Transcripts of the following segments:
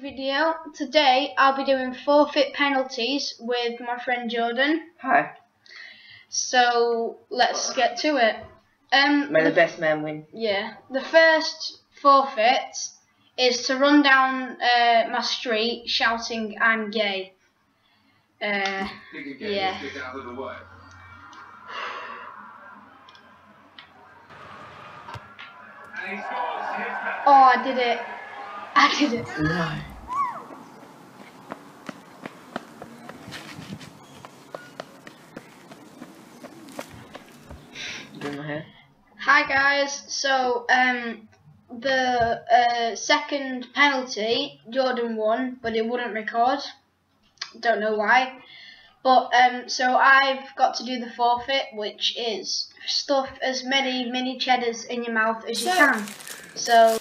Video. Today I'll be doing forfeit penalties with my friend Jordan. Hi. So let's get to it. Um, May the best man win. yeah, the first forfeit is to run down uh, my street shouting "I'm gay." Uh, yeah. Get out of the way. And he scores. Here's Messi. oh, I did it. I did it. No. Do my hair. Hi guys. So um, the uh, second penalty Jordan won, but it wouldn't record. Don't know why. But um, so I've got to do the forfeit, which is stuff as many mini cheddars in your mouth as you So- can. So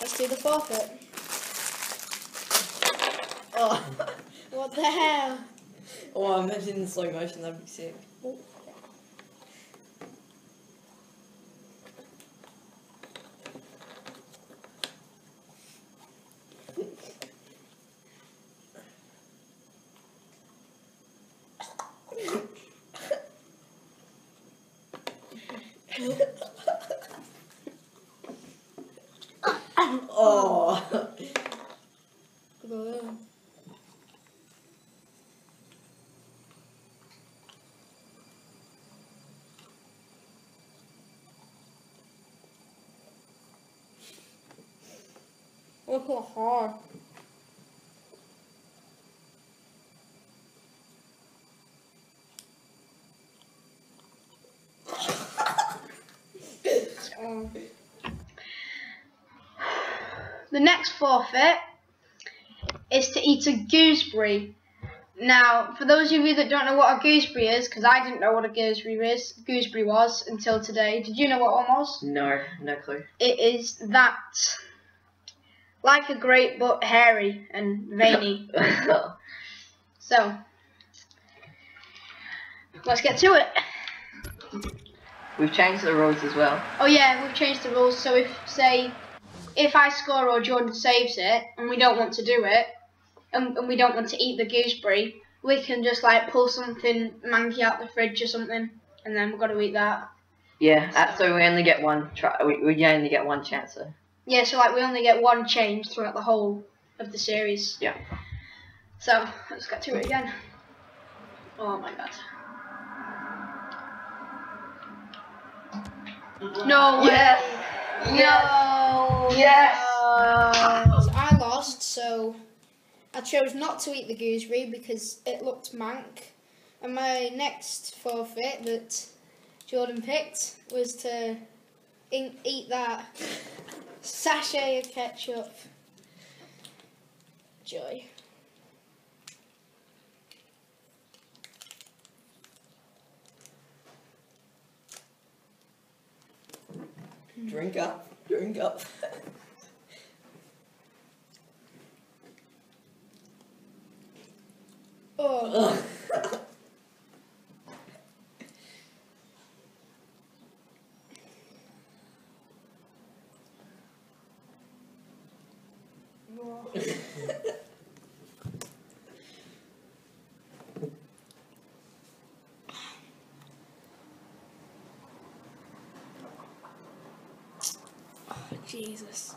Let's do the forfeit. Oh, what the hell? oh, imagine in slow motion, that'd be sick. oh. Åh. Hva var det? Åh, så hardt. The next forfeit is to eat a gooseberry. Now, for those of you that don't know what a gooseberry is, because I didn't know what a gooseberry is, gooseberry was until today. Did you know what one was? No, no clue. It is that, like a grape but hairy and veiny. So, let's get to it. We've changed the rules as well. Oh yeah, we've changed the rules. So if say if I score or Jordan saves it and we don't want to do it and, and we don't want to eat the gooseberry, we can just like pull something manky out the fridge or something and then we've got to eat that. Yeah, uh, so we only get one try. We, we only get one chance. So. Yeah, so like we only get one change throughout the whole of the series. Yeah. So let's get to it again. Oh my god. No way. Yes. No. Yes. So I lost, so I chose not to eat the gooseberry because it looked mank. And my next forfeit that Jordan picked was to in- eat that sachet of ketchup. Joy. Drink up, drink up. Oh, Jesus.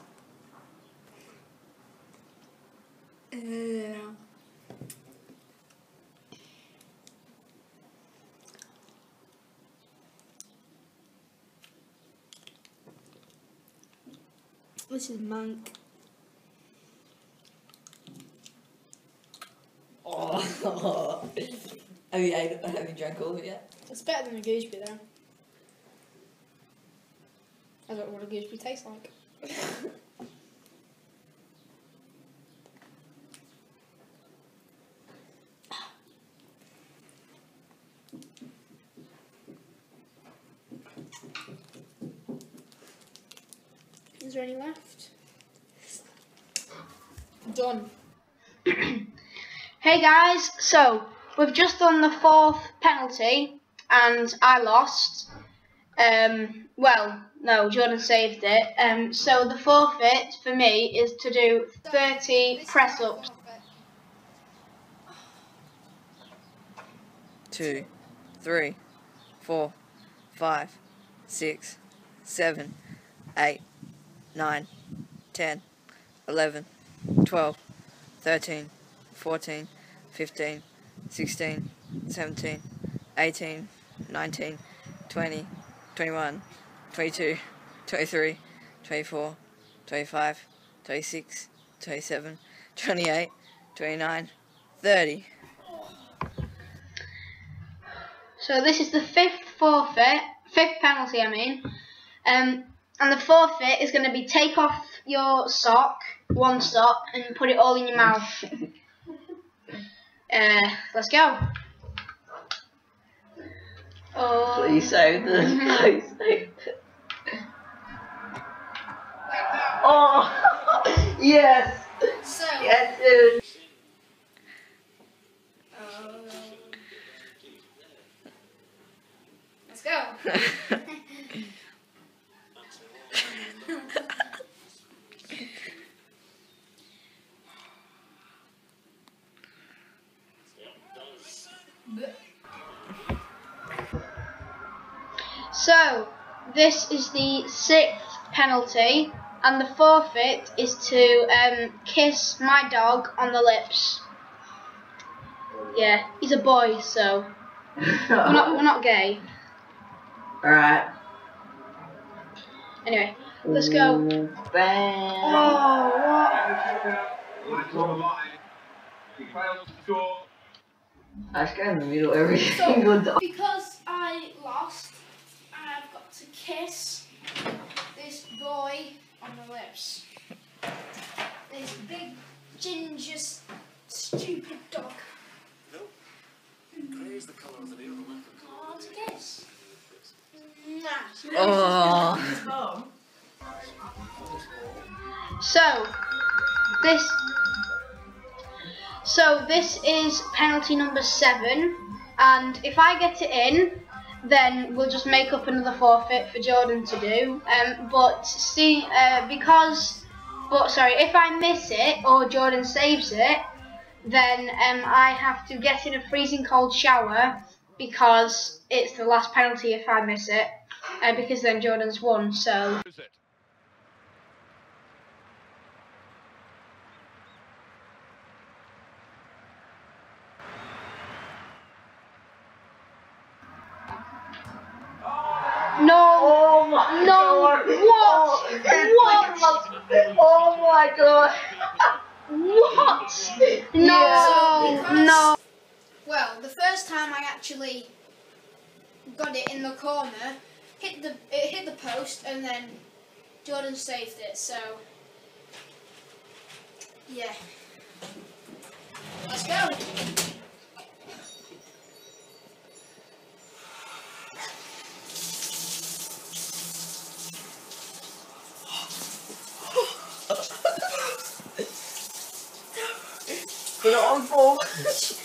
Yeah. This is monk. oh. have you? Have you drank all of it yet? It's better than a gooseberry though. What a gooseberry tastes like. Is there any left? Done. Hey guys, so we've just done the fourth penalty, and I lost. Um, well, no, Jordan saved it. Um, so the forfeit for me is to do 30 press ups. Two, three, four, five, six, seven, eight, nine, ten, eleven, twelve, thirteen, fourteen, fifteen, sixteen, seventeen, eighteen, nineteen, twenty, twenty-one, twenty-two, twenty-three, twenty-four, twenty-five, twenty-six, twenty-seven, twenty-eight, twenty-nine, thirty. So this is the fifth forfeit, fifth penalty, I mean. Um, and the forfeit is going to be take off your sock, one sock, and put it all in your mouth. Uh, let's go. Oh, Please save this. Please save Oh, yes, So, yes, dude. uh, let's go. So, this is the sixth penalty, and the forfeit is to um, kiss my dog on the lips. Yeah, he's a boy, so we're not, we're not gay. Alright. Anyway, let's go. Bang. Oh, That's on the line. He fails to score. I just go in the middle every So- single time. Because I lost, I've got to kiss this boy on the lips. This big, ginger, stupid dog. Nope. Grey is the colour of the deal. Oh, to kiss. Mwah. Oh. So, this. So this is penalty number seven, and if I get it in, then we'll just make up another forfeit for Jordan to do. Um, but see, uh, because, but sorry, if I miss it or Jordan saves it, then um, I have to get in a freezing cold shower because it's the last penalty if I miss it, uh, because then Jordan's won. So. No! Oh my No, god. what? Oh, it's oh my god. What? No, Yeah, no. Well, the first time I actually got it in the corner, hit the it hit the post, and then Jordan saved it. So yeah, let's go. Put it on full.